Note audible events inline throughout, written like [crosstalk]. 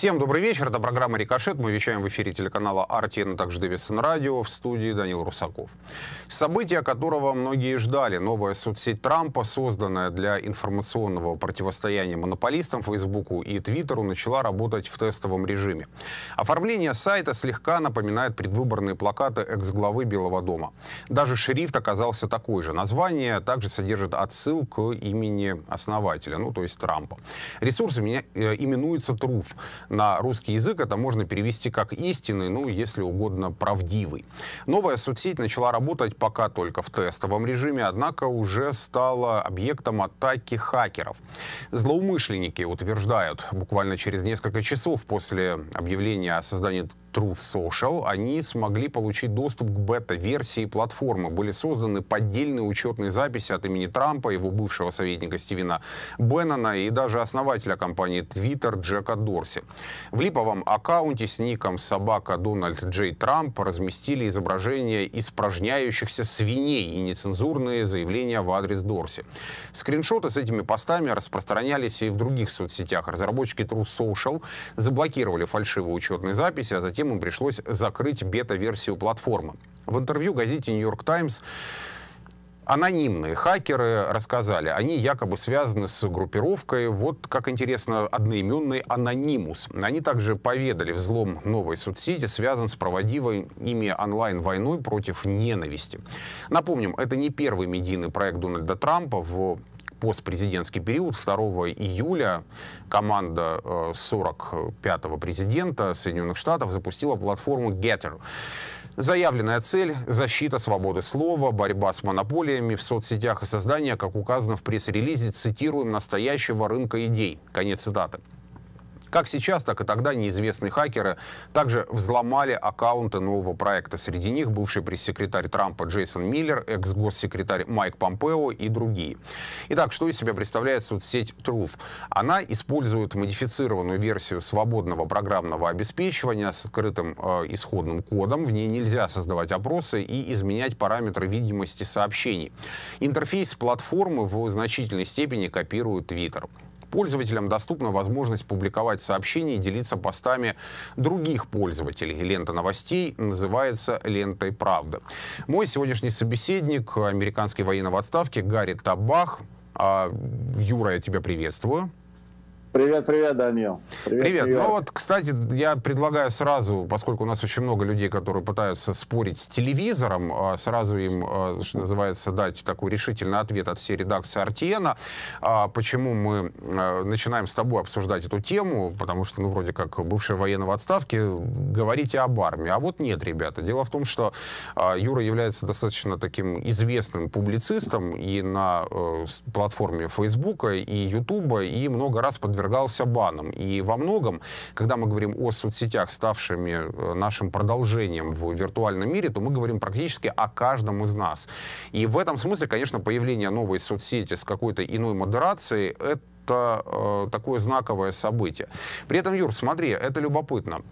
Всем добрый вечер. Это программа «Рикошет». Мы вещаем в эфире телеканала RTN, а также Дэвисон Радио. В студии Данил Русаков. Событие, которого многие ждали. Новая соцсеть Трампа, созданная для информационного противостояния монополистам Фейсбуку и Твиттеру, начала работать в тестовом режиме. Оформление сайта слегка напоминает предвыборные плакаты экс-главы Белого дома. Даже шрифт оказался такой же. Название также содержит отсыл к имени основателя, ну то есть Трампа. Ресурс э, именуется Truth на русский язык это можно перевести как истинный, ну, если угодно, правдивый. Новая соцсеть начала работать пока только в тестовом режиме, однако уже стала объектом атаки хакеров. Злоумышленники утверждают, буквально через несколько часов после объявления о создании Truth Social, они смогли получить доступ к бета-версии платформы. Были созданы поддельные учетные записи от имени Трампа, его бывшего советника Стивена Беннона и даже основателя компании Twitter Джека Дорси. В липовом аккаунте с ником собака Дональд Джей Трамп разместили изображение испражняющихся свиней и нецензурные заявления в адрес Дорси. Скриншоты с этими постами распространялись и в других соцсетях. Разработчики Truth Social заблокировали фальшивые учетные записи, а затем затем им пришлось закрыть бета-версию платформы. В интервью газете «Нью-Йорк Таймс» анонимные хакеры рассказали, они якобы связаны с группировкой, вот как интересно, одноименный анонимус. Они также поведали, взлом новой соцсети связан с проводимой ими онлайн-войной против ненависти. Напомним, это не первый медийный проект Дональда Трампа. В постпрезидентский период. 2 июля команда 45-го э, президента Соединенных Штатов запустила платформу Getter. Заявленная цель – защита свободы слова, борьба с монополиями в соцсетях и создание, как указано в пресс-релизе, цитируем, настоящего рынка идей. Конец цитаты. Как сейчас, так и тогда неизвестные хакеры также взломали аккаунты нового проекта. Среди них бывший пресс-секретарь Трампа Джейсон Миллер, экс-госсекретарь Майк Помпео и другие. Итак, что из себя представляет соцсеть Truth? Она использует модифицированную версию свободного программного обеспечивания с открытым э, исходным кодом. В ней нельзя создавать опросы и изменять параметры видимости сообщений. Интерфейс платформы в значительной степени копирует Twitter. Пользователям доступна возможность публиковать сообщения и делиться постами других пользователей. Лента новостей называется «Лентой правды». Мой сегодняшний собеседник, американский военный в отставке Гарри Табах. А, Юра, я тебя приветствую. Привет, привет, Данил. Привет, привет. привет. Ну вот, кстати, я предлагаю сразу, поскольку у нас очень много людей, которые пытаются спорить с телевизором, а, сразу им, а, что называется, дать такой решительный ответ от всей редакции Артиена. А, почему мы начинаем с тобой обсуждать эту тему? Потому что, ну, вроде как бывший военный в отставке, говорите об армии. А вот нет, ребята. Дело в том, что Юра является достаточно таким известным публицистом и на э, платформе Фейсбука, и Ютуба, и много раз подвергается подвергался банам. И во многом, когда мы говорим о соцсетях, ставшими э, нашим продолжением в виртуальном мире, то мы говорим практически о каждом из нас. И в этом смысле, конечно, появление новой соцсети с какой-то иной модерацией, это э, такое знаковое событие. При этом, Юр, смотри, это любопытно.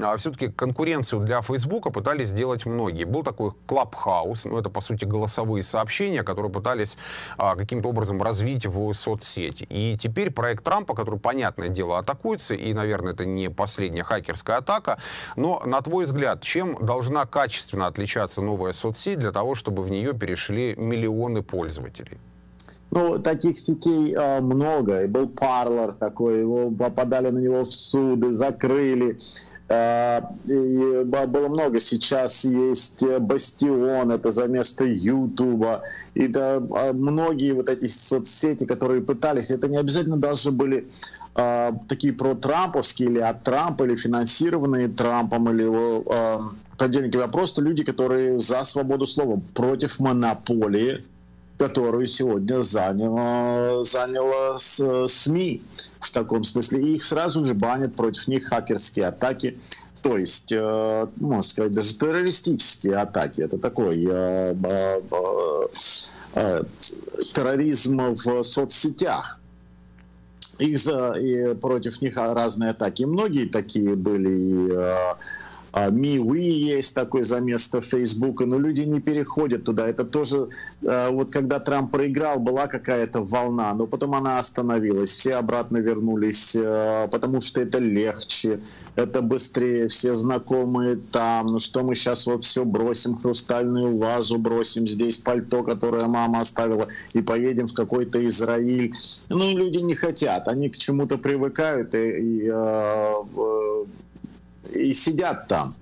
А все-таки конкуренцию для Фейсбука пытались сделать многие. Был такой Clubhouse, ну это по сути голосовые сообщения, которые пытались а, каким-то образом развить в соцсети. И теперь проект Трампа, который, понятное дело, атакуется, и, наверное, это не последняя хакерская атака, но, на твой взгляд, чем должна качественно отличаться новая соцсеть для того, чтобы в нее перешли миллионы пользователей? Ну, таких сетей э, много. И был Parler такой, его попадали на него в суды, закрыли. Э, и было много. Сейчас есть Бастион, это за место Ютуба. И да, а, многие вот эти соцсети, которые пытались, это не обязательно должны были э, такие про-трамповские или от Трампа, или финансированные Трампом, или его э, подельниками, а просто люди, которые за свободу слова, против монополии которую сегодня заняло, заняло СМИ в таком смысле. И их сразу же банят против них хакерские атаки, то есть, э, можно сказать, даже террористические атаки. Это такой э, э, терроризм в соцсетях их за, и против них разные атаки. Многие такие были а, Миуи есть такой за место Фейсбука, но люди не переходят туда. Это тоже, а, вот когда Трамп проиграл, была какая-то волна, но потом она остановилась. Все обратно вернулись, а, потому что это легче, это быстрее, все знакомые там. Ну что мы сейчас вот все бросим, хрустальную вазу бросим, здесь пальто, которое мама оставила, и поедем в какой-то Израиль. Ну, люди не хотят, они к чему-то привыкают и, и, и сидят там.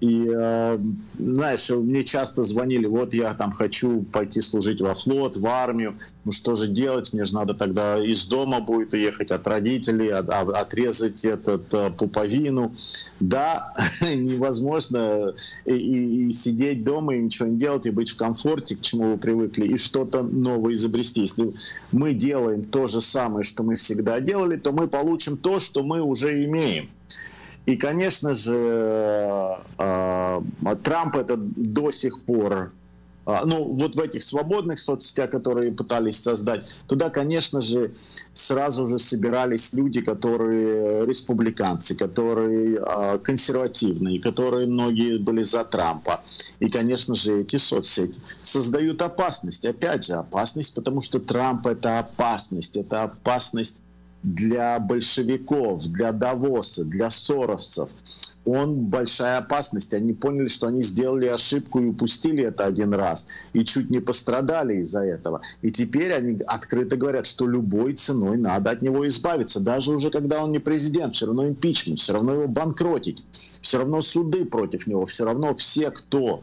И, э, знаешь, мне часто звонили, вот я там хочу пойти служить во флот, в армию, ну что же делать, мне же надо тогда из дома будет уехать от родителей, от, отрезать этот э, пуповину. Да, [laughs] невозможно и, и, и сидеть дома и ничего не делать, и быть в комфорте, к чему вы привыкли, и что-то новое изобрести. Если мы делаем то же самое, что мы всегда делали, то мы получим то, что мы уже имеем. И, конечно же, э, Трамп это до сих пор а, ну, вот в этих свободных соцсетях, которые пытались создать, туда, конечно же, сразу же собирались люди, которые республиканцы, которые а, консервативные, которые многие были за Трампа. И, конечно же, эти соцсети создают опасность. Опять же, опасность, потому что Трамп — это опасность. Это опасность для большевиков, для Давоса, для соросцев он большая опасность. Они поняли, что они сделали ошибку и упустили это один раз, и чуть не пострадали из-за этого. И теперь они открыто говорят, что любой ценой надо от него избавиться, даже уже когда он не президент, все равно импичмент, все равно его банкротить, все равно суды против него, все равно все, кто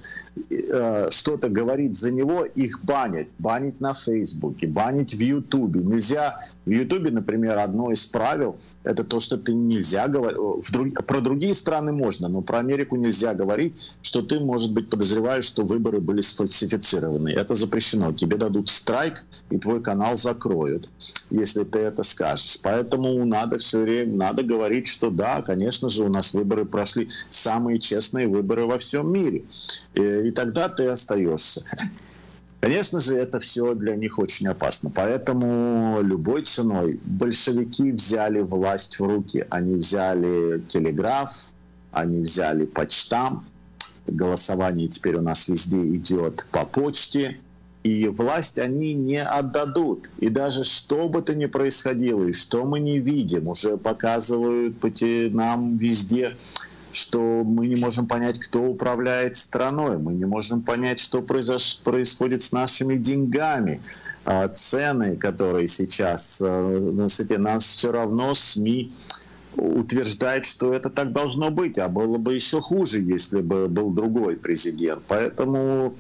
э, что-то говорит за него, их банят. Банить на Фейсбуке, банить в Ютубе. Нельзя в Ютубе, например, одно из правил – это то, что ты нельзя говорить. Друг... Про другие страны можно, но про Америку нельзя говорить, что ты, может быть, подозреваешь, что выборы были сфальсифицированы. Это запрещено. Тебе дадут страйк, и твой канал закроют, если ты это скажешь. Поэтому надо все время надо говорить, что да, конечно же, у нас выборы прошли самые честные выборы во всем мире. И, и тогда ты остаешься. Конечно же, это все для них очень опасно. Поэтому любой ценой большевики взяли власть в руки. Они взяли телеграф, они взяли почтам. Голосование теперь у нас везде идет по почте. И власть они не отдадут. И даже что бы то ни происходило, и что мы не видим, уже показывают нам везде что мы не можем понять, кто управляет страной, мы не можем понять, что произош... происходит с нашими деньгами, а, цены, которые сейчас э, на свете, нас все равно СМИ утверждает, что это так должно быть, а было бы еще хуже, если бы был другой президент. Поэтому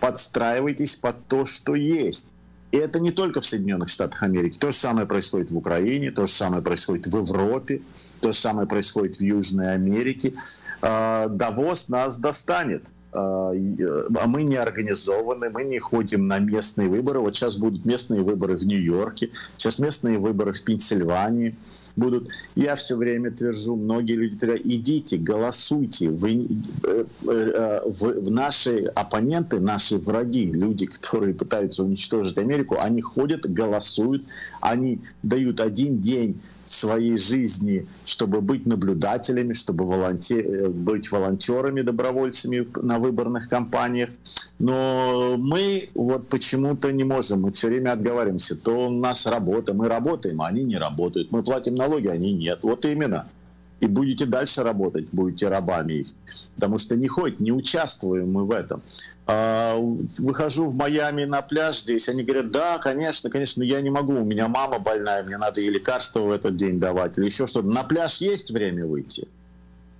подстраивайтесь под то, что есть. И это не только в Соединенных Штатах Америки. То же самое происходит в Украине, то же самое происходит в Европе, то же самое происходит в Южной Америке. А, Давос нас достанет. А, а мы не организованы, мы не ходим на местные выборы. Вот сейчас будут местные выборы в Нью-Йорке, сейчас местные выборы в Пенсильвании будут. Я все время твержу, многие люди говорят, идите, голосуйте. Вы, э, э, в, наши оппоненты, наши враги, люди, которые пытаются уничтожить Америку, они ходят, голосуют, они дают один день своей жизни, чтобы быть наблюдателями, чтобы волонтер, э, быть волонтерами, добровольцами на выборных кампаниях. Но мы вот почему-то не можем, мы все время отговариваемся. То у нас работа, мы работаем, а они не работают. Мы платим налоги, а они нет. Вот именно и будете дальше работать, будете рабами их. Потому что не ходит, не участвуем мы в этом. А, выхожу в Майами на пляж здесь, они говорят, да, конечно, конечно, я не могу, у меня мама больная, мне надо ей лекарства в этот день давать или еще что-то. На пляж есть время выйти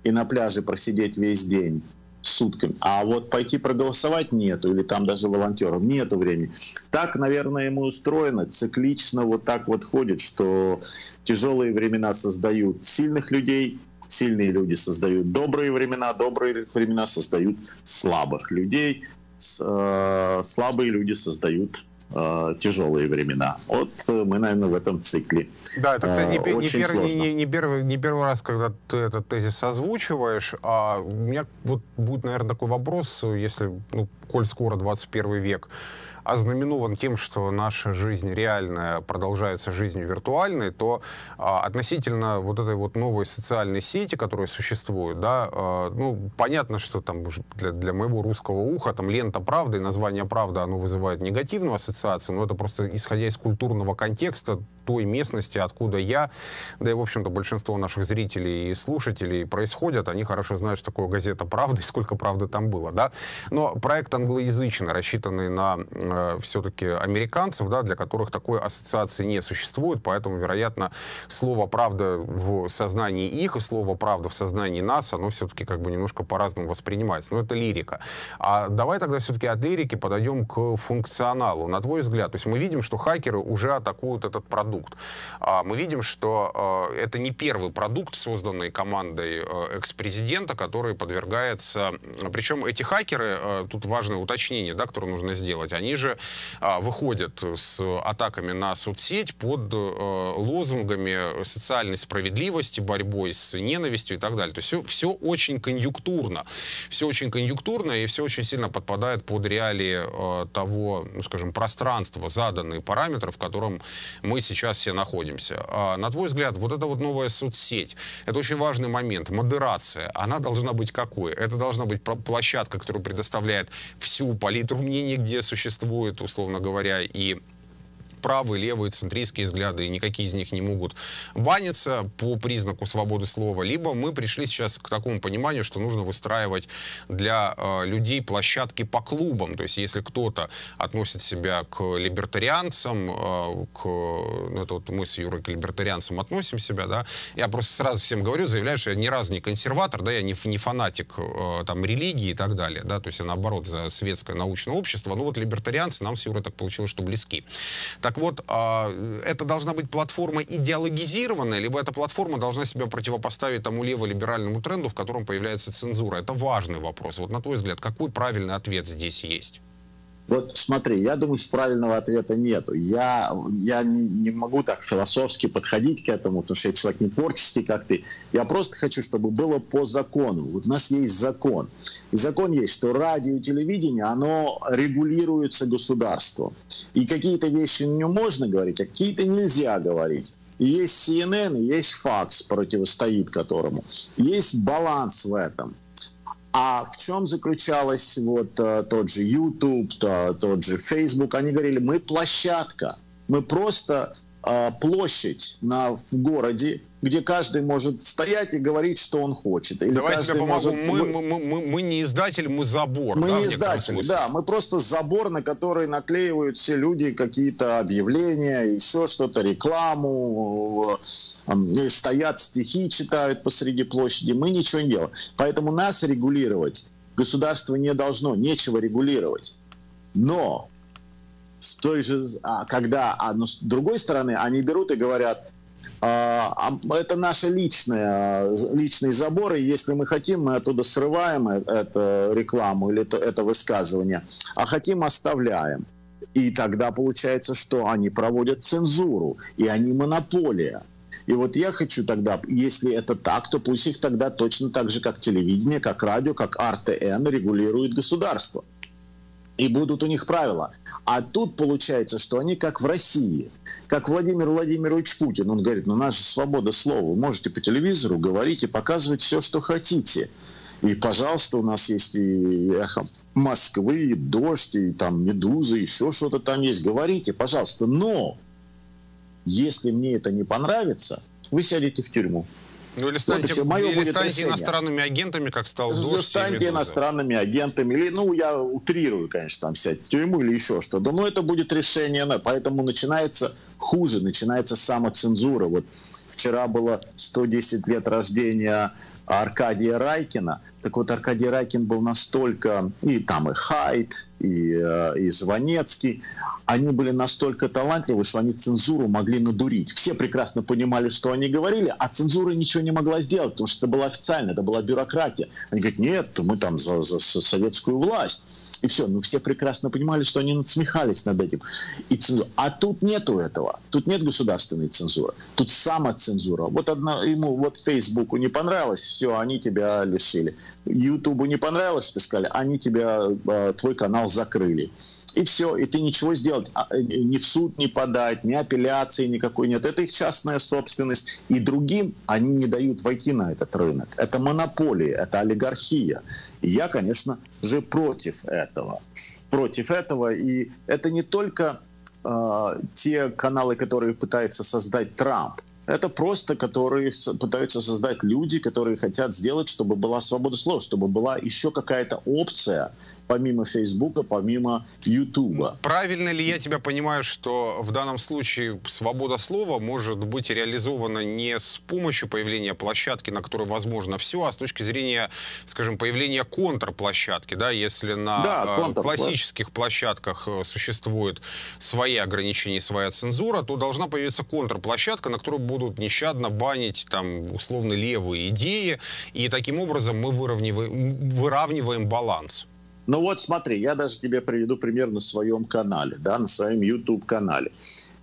и на пляже просидеть весь день сутками. А вот пойти проголосовать нету, или там даже волонтеров нету времени. Так, наверное, ему устроено, циклично вот так вот ходит, что тяжелые времена создают сильных людей, сильные люди создают добрые времена, добрые времена создают слабых людей, э, слабые люди создают э, тяжелые времена. Вот э, мы, наверное, в этом цикле. Да, это, кстати, не, э, не, пер, не, не, первый, не первый раз, когда ты этот тезис озвучиваешь. А у меня вот будет, наверное, такой вопрос, если, ну, коль скоро 21 век. Ознаменован тем, что наша жизнь реальная продолжается жизнью виртуальной, то а, относительно вот этой вот новой социальной сети, которая существует, да, а, ну, понятно, что там для, для моего русского уха там лента правды название правда, оно вызывает негативную ассоциацию, но это просто исходя из культурного контекста той местности, откуда я, да и, в общем-то, большинство наших зрителей и слушателей происходят, они хорошо знают, что такое газета «Правда» [laughs] и сколько правды там было, да. Но проект англоязычный, рассчитанный на э, все-таки американцев, да, для которых такой ассоциации не существует, поэтому, вероятно, слово «правда» в сознании их и слово «правда» в сознании нас, оно все-таки как бы немножко по-разному воспринимается. Но это лирика. А давай тогда все-таки от лирики подойдем к функционалу. На твой взгляд, то есть мы видим, что хакеры уже атакуют этот продукт. А мы видим, что э, это не первый продукт, созданный командой э, экс-президента, который подвергается... Причем эти хакеры, э, тут важное уточнение, да, которое нужно сделать, они же э, выходят с атаками на соцсеть под лозунгами социальной справедливости, борьбой с ненавистью и так далее. То есть все, все очень конъюнктурно. Все очень конъюнктурно и все очень сильно подпадает под реалии того, ну, скажем, пространства, заданные параметры, в котором мы сейчас все находимся. А, на твой взгляд, вот эта вот новая соцсеть, это очень важный момент. Модерация, она должна быть какой? Это должна быть площадка, которая предоставляет всю палитру мнений, где существует, условно говоря, и правые, левые, центристские взгляды, и никакие из них не могут баниться по признаку свободы слова, либо мы пришли сейчас к такому пониманию, что нужно выстраивать для э, людей площадки по клубам. То есть если кто-то относит себя к либертарианцам, э, к, ну, это вот мы с Юрой к либертарианцам относим себя, да, я просто сразу всем говорю, заявляю, что я ни разу не консерватор, да, я не, не фанатик э, там религии и так далее, да, то есть я наоборот за светское научное общество, ну вот либертарианцы нам с Юрой так получилось, что близки. Так так вот, а, это должна быть платформа идеологизированная, либо эта платформа должна себя противопоставить тому леволиберальному тренду, в котором появляется цензура. Это важный вопрос. Вот на твой взгляд, какой правильный ответ здесь есть? Вот смотри, я думаю, что правильного ответа нету. Я, я не, не могу так философски подходить к этому, потому что я человек не творческий, как ты. Я просто хочу, чтобы было по закону. Вот у нас есть закон. И закон есть, что радио и телевидение, оно регулируется государством. И какие-то вещи нем можно говорить, а какие-то нельзя говорить. И есть CNN, и есть факс, противостоит которому. Есть баланс в этом. А в чем заключалась вот э, тот же YouTube, то, тот же Facebook? Они говорили, мы площадка, мы просто площадь на, в городе, где каждый может стоять и говорить, что он хочет. Или Давайте я помогу. Может... Мы, мы, мы, мы не издатель, мы забор. Мы да, не издатель, да. Мы просто забор, на который наклеивают все люди какие-то объявления, еще что-то, рекламу, э, стоят стихи, читают посреди площади. Мы ничего не делаем. Поэтому нас регулировать государство не должно, нечего регулировать. Но с той же, а, когда, а, но с другой стороны, они берут и говорят, а, а, это наши личные, личные заборы. Если мы хотим, мы оттуда срываем э, эту рекламу или это, это высказывание, а хотим, оставляем. И тогда получается, что они проводят цензуру, и они монополия. И вот я хочу тогда, если это так, то пусть их тогда точно так же, как телевидение, как радио, как РТН регулирует государство и будут у них правила. А тут получается, что они как в России, как Владимир Владимирович Путин. Он говорит, ну наша свобода слова, вы можете по телевизору говорить и показывать все, что хотите. И, пожалуйста, у нас есть и эхо Москвы, и дождь, и там медузы, еще что-то там есть. Говорите, пожалуйста. Но если мне это не понравится, вы сядете в тюрьму. Ну или станьте, вот мое или станьте иностранными агентами, как стал Дождь Станьте иностранными агентами. Или, ну, я утрирую, конечно, там сядь в тюрьму или еще что-то. Но это будет решение. Поэтому начинается хуже, начинается самоцензура. Вот вчера было 110 лет рождения Аркадия Райкина. Так вот, Аркадий Райкин был настолько, и там и Хайт, и, э, и Жванецкий, они были настолько талантливы, что они цензуру могли надурить. Все прекрасно понимали, что они говорили, а цензура ничего не могла сделать, потому что это было официально, это была бюрократия. Они говорят, нет, мы там за, за советскую власть. И все. Ну, все прекрасно понимали, что они надсмехались над этим. И цензура. А тут нету этого. Тут нет государственной цензуры. Тут самоцензура. Вот одна, ему, вот Фейсбуку не понравилось, все, они тебя лишили. Ютубу не понравилось, что ты сказали, они тебя, э, твой канал закрыли. И все. И ты ничего сделать, а, э, ни в суд не подать, ни апелляции никакой нет. Это их частная собственность. И другим они не дают войти на этот рынок. Это монополия, это олигархия. Я, конечно же, против этого. Против этого. И это не только э, те каналы, которые пытается создать Трамп. Это просто, которые пытаются создать люди, которые хотят сделать, чтобы была свобода слова, чтобы была еще какая-то опция помимо Фейсбука, помимо Ютуба. Правильно ли я тебя понимаю, что в данном случае свобода слова может быть реализована не с помощью появления площадки, на которой возможно все, а с точки зрения, скажем, появления контрплощадки, да, если на да, э, классических площадках э, существуют свои ограничения, своя цензура, то должна появиться контрплощадка, на которой будут нещадно банить там условно левые идеи, и таким образом мы выравниваем, выравниваем баланс. Ну вот смотри, я даже тебе приведу пример на своем канале, да, на своем YouTube-канале.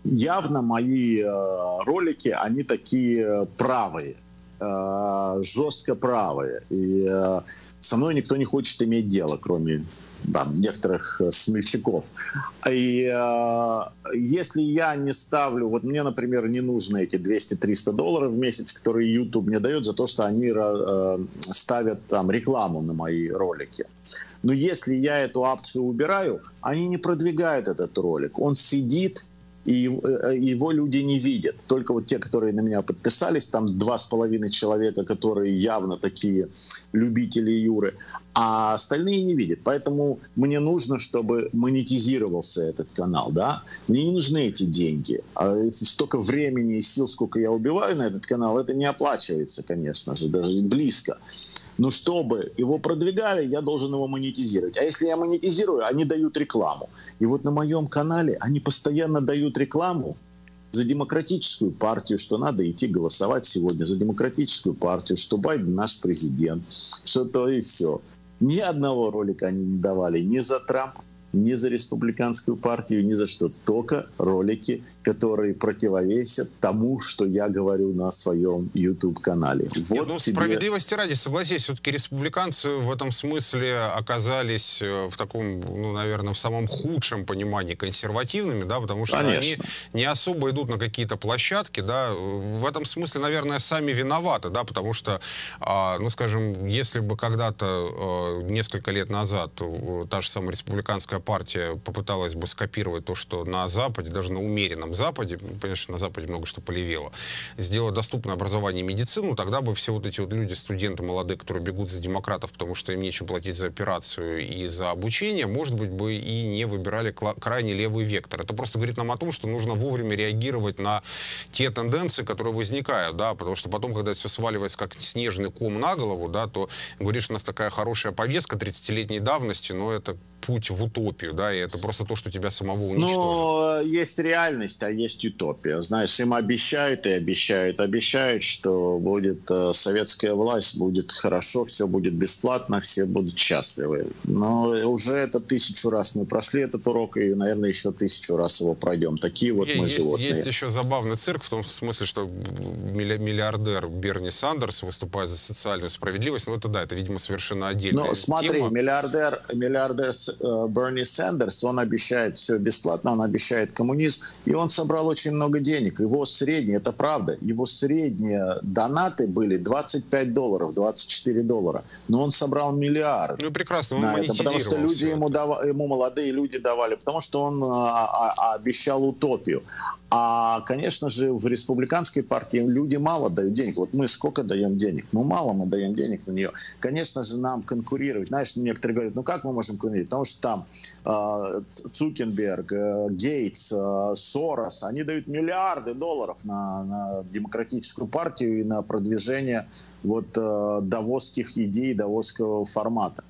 Явно мои э, ролики, они такие правые, э, жестко правые. И э, со мной никто не хочет иметь дело, кроме там, некоторых э, смельчаков. И э, если я не ставлю, вот мне, например, не нужны эти 200-300 долларов в месяц, которые YouTube мне дает за то, что они э, ставят там рекламу на мои ролики. Но если я эту опцию убираю, они не продвигают этот ролик. Он сидит и э, его люди не видят. Только вот те, которые на меня подписались, там два с половиной человека, которые явно такие любители Юры, а остальные не видят. Поэтому мне нужно, чтобы монетизировался этот канал, да. Мне не нужны эти деньги. А столько времени и сил, сколько я убиваю на этот канал, это не оплачивается, конечно же, даже близко. Но чтобы его продвигали, я должен его монетизировать. А если я монетизирую, они дают рекламу. И вот на моем канале они постоянно дают рекламу за демократическую партию, что надо идти голосовать сегодня за демократическую партию, что Байден наш президент, что то и все. Ни одного ролика они не давали ни за Трампа, ни за республиканскую партию, ни за что. Только ролики, которые противовесят тому, что я говорю на своем YouTube-канале. Вот Нет, ну, тебе... справедливости ради, согласись, все-таки республиканцы в этом смысле оказались э, в таком, ну, наверное, в самом худшем понимании консервативными, да, потому что Конечно. они не особо идут на какие-то площадки, да, в этом смысле, наверное, сами виноваты, да, потому что, а, ну, скажем, если бы когда-то, э, несколько лет назад, э, та же самая республиканская партия попыталась бы скопировать то, что на Западе, даже на умеренном Западе, что на Западе много что полевело, сделать доступное образование и медицину, тогда бы все вот эти вот люди, студенты молодые, которые бегут за демократов, потому что им нечем платить за операцию и за обучение, может быть, бы и не выбирали крайне левый вектор. Это просто говорит нам о том, что нужно вовремя реагировать на те тенденции, которые возникают, да, потому что потом, когда все сваливается как снежный ком на голову, да, то говоришь, у нас такая хорошая повестка 30-летней давности, но это путь в утопию, да, и это просто то, что тебя самого уничтожит. Но есть реальность, а есть утопия. Знаешь, им обещают и обещают, обещают, что будет э, советская власть, будет хорошо, все будет бесплатно, все будут счастливы. Но уже это тысячу раз мы прошли этот урок, и, наверное, еще тысячу раз его пройдем. Такие вот есть, мы животные. Есть еще забавный цирк в том смысле, что миллиардер Берни Сандерс выступает за социальную справедливость. Ну, это да, это, видимо, совершенно отдельная Ну, смотри, тема. миллиардер, миллиардер Берни Сандерс, он обещает все бесплатно, он обещает коммунизм, и он собрал очень много денег. Его средние, это правда, его средние донаты были 25 долларов, 24 доллара, но он собрал миллиард. Ну прекрасно, он на это, потому что люди ему, дав... ему молодые люди давали, потому что он а, а, а, обещал утопию. А, конечно же, в республиканской партии люди мало дают денег. Вот мы сколько даем денег? Ну, мало мы даем денег на нее. Конечно же, нам конкурировать. Знаешь, некоторые говорят, ну как мы можем конкурировать? Потому что там э, Цукенберг, э, Гейтс, э, Сорос, они дают миллиарды долларов на, на демократическую партию и на продвижение вот э, давосских идей, давосского формата.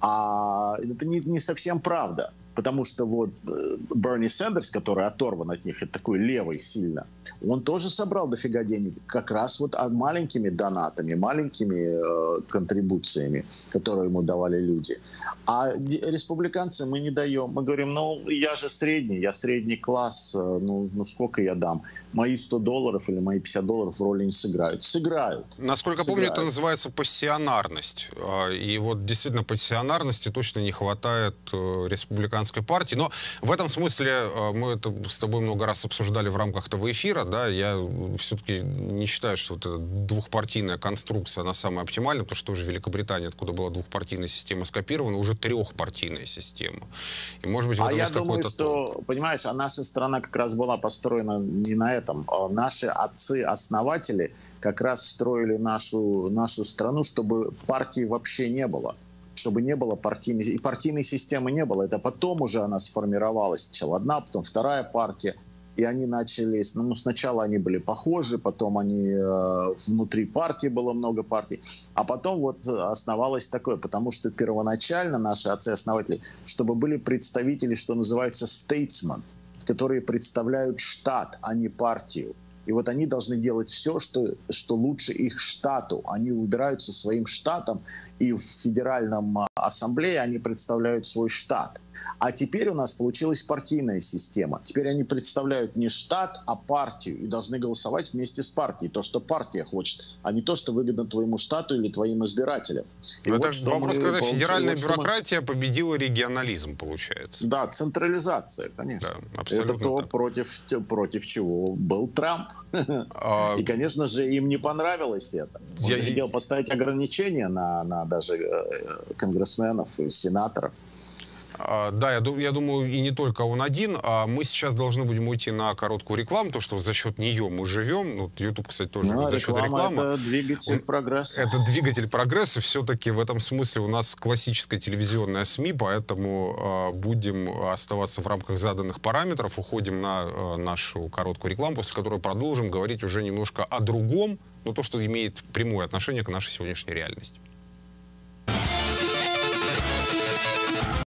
А это не, не совсем правда Потому что вот э, Берни Сандерс, который оторван от них, это такой левый сильно, он тоже собрал дофига денег как раз вот маленькими донатами, маленькими э, контрибуциями, которые ему давали люди. А республиканцы мы не даем. Мы говорим, ну, я же средний, я средний класс, э, ну, ну сколько я дам? Мои 100 долларов или мои 50 долларов в роли не сыграют. Сыграют. Насколько сыграют. помню, это называется пассионарность. А, и вот действительно пассионарности точно не хватает э, республиканской партии. Но в этом смысле э, мы это с тобой много раз обсуждали в рамках этого эфира. Да, я все-таки не считаю, что вот эта двухпартийная конструкция, она самая оптимальная, потому что уже Великобритания, откуда была двухпартийная система скопирована, уже трехпартийная система. И, может быть, а я думаю, что, понимаешь, а наша страна как раз была построена не на этом. А наши отцы-основатели как раз строили нашу, нашу страну, чтобы партии вообще не было чтобы не было партийной... И партийной системы не было. Это потом уже она сформировалась. Сначала одна, потом вторая партия. И они начали... Ну, сначала они были похожи, потом они... Э, внутри партии было много партий. А потом вот основалось такое, потому что первоначально наши отцы-основатели, чтобы были представители, что называется, statesman, которые представляют штат, а не партию. И вот они должны делать все, что, что лучше их штату. Они выбираются своим штатом, и в федеральном а, ассамблее они представляют свой штат. А теперь у нас получилась партийная система. Теперь они представляют не штат, а партию и должны голосовать вместе с партией. То, что партия хочет, а не то, что выгодно твоему штату или твоим избирателям. И Это вот вопрос, когда федеральная бюрократия мы... победила регионализм, получается. Да, централизация, конечно. Да, Это то, так. против, против чего был Трамп. А... И, конечно же, им не понравилось это. Он Я... хотел поставить ограничения на, на даже э, конгрессменов и сенаторов. А, да, я, я думаю, и не только он один. А мы сейчас должны будем уйти на короткую рекламу, то что за счет нее мы живем. Ну, YouTube, кстати, тоже ну, за счет рекламы. Это двигатель прогресса. Это двигатель прогресса. Все-таки в этом смысле у нас классическая телевизионная СМИ, поэтому э, будем оставаться в рамках заданных параметров. Уходим на э, нашу короткую рекламу, после которой продолжим говорить уже немножко о другом, но то, что имеет прямое отношение к нашей сегодняшней реальности.